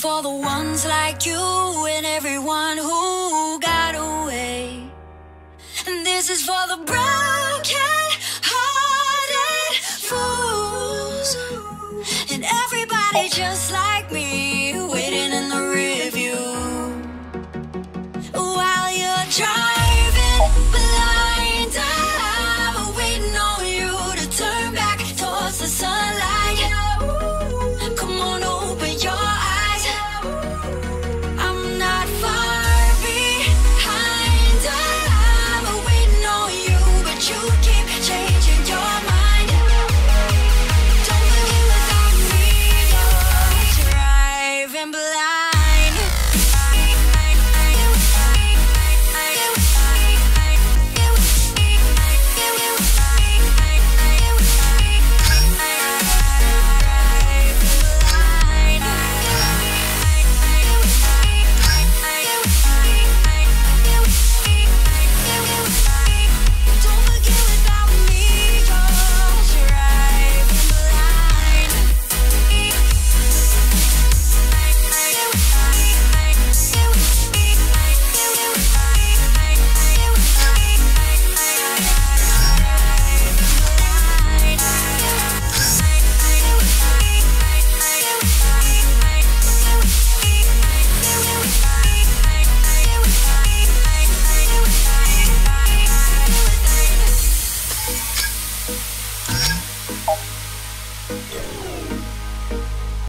For the ones like you and everyone who got away. And this is for the broken hearted fools and everybody just like.